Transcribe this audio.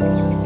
嗯